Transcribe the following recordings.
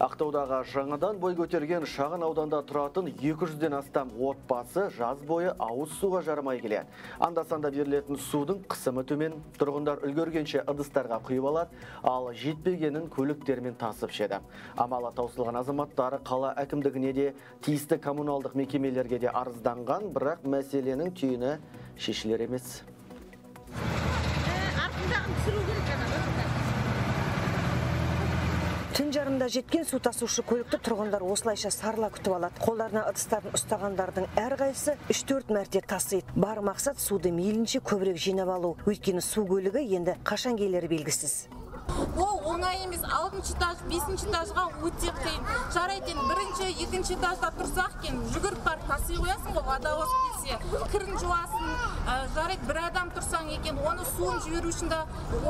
Ақтаудағы жаңадан бой көтерген шағын ауданда тұратын 200-ден астам отбасы жаз бойы ауыз суға жармай келеді. Анда-санда берілетін судың қысымы төмен, тұрғындар үлгергенше ыдыстарға құйып алады, ал жетпегенін көліктермен тасып ішеді. Амалы таусылған азаматтары қала әкімдігіне де тиісті коммуналдық мекемелерге де арызданған, бірақ мәселенің түйіні шешілер емес. Түн жарымда жеткен су тасушы көлікті тұрғындар осылайша сарыла күтіп алады. Қолдарына ыдыстарын ұстағандардың әрқайсысы үш төрт мәрте тасиды. Бар мақсат суды мейлінше көбірек жинап алу. Өйткені су көлігі енді қашан келері белгісіз. Ол оңай емес. Алтыншы этаж бесінші этажға өте қиын. Жарайды енді бірінші екінші этажда тұрсақ екен жүгіріп барып таси қоясың ғой водовоз келсе. Кірін жуасың жарайды бір адам тұрсаң екен оны суын жіберу үшін де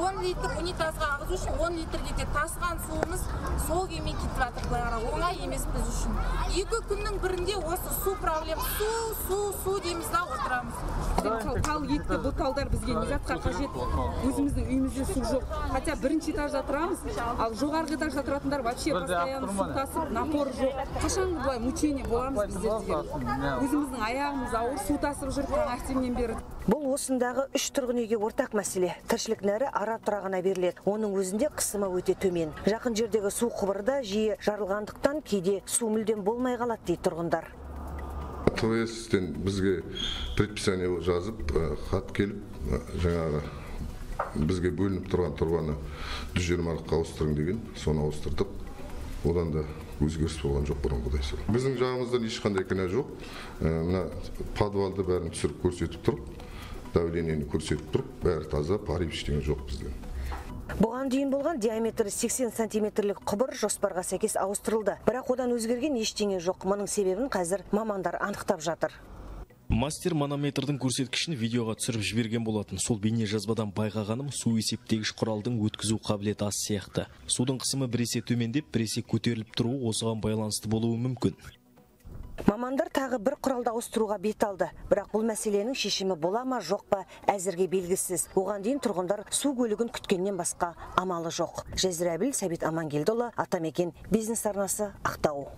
он литр унитазға ағызу үшін он литр кетеді. Тасыған суымыз сол күймен кетіп жатыр былай қарап оңай емес біз үшін. Екі күннің бірінде осы су проблема су су су дейміз да отырамыз. Тал, екті бұл талдар бізге не затқа қажет өзіміздің үйімізде су жоқ. Хотя бірінші этажда тұрамыз ал жоғарғы этажда тұратындар вообще постоянно су тасып напор жоқ. Қашанғы былай мучение боламыз біздер деген өзіміздің аяғымыз ауыр су тасып жүр таңертеңнен бері. Бұл осындағы үш тұрғын үйге ортақ мәселе. Тіршілік нәрі ара тұра ғана беріледі. Оның өзінде қысымы өте төмен. Жақын жердегі су құбыры да жиі жарылғандықтан кейде су мүлдем болмай қалады дейді тұрғындар. Твстен бізге предписание жазып хат келіп жаңағы бізге бөлініп тұрған тұрғаны жүз жиырмалыққа ауыстырың деген соны ауыстырдық одан да өзгеріс болған жоқ бұрынғыдай сол біздің жағымыздан ешқандай кінә жоқ мына подвалды бәрін түсіріп көрсетіп тұр давлениені көрсетіп тұр бәрі таза парив ештеңе жоқ бізде бұған дейін болған диаметрі 80 сантиметрлік құбыр жоспарға сәйкес ауыстырылды. Бірақ одан өзгерген ештеңе жоқ. Мұның себебін қазір мамандар анықтап жатыр. Мастер манометрдің көрсеткішін видеоға түсіріп жіберген болатын. Сол бейне жазбадан байқағаным су есептегіш құралдың өткізу қабілеті аз сияқты. Судың қысымы біресе төмендеп біресе көтеріліп тұруы осыған байланысты болуы мүмкін. Мамандар тағы бір құралды ауыстыруға бет алды. Бірақ бұл мәселенің шешімі бола ма жоқ па әзірге белгісіз. Оған дейін тұрғындар су көлігін күткеннен басқа амалы жоқ. Жазира әбіл сәбит амангелдіұлы атамекен бизнес арнасы ақтау.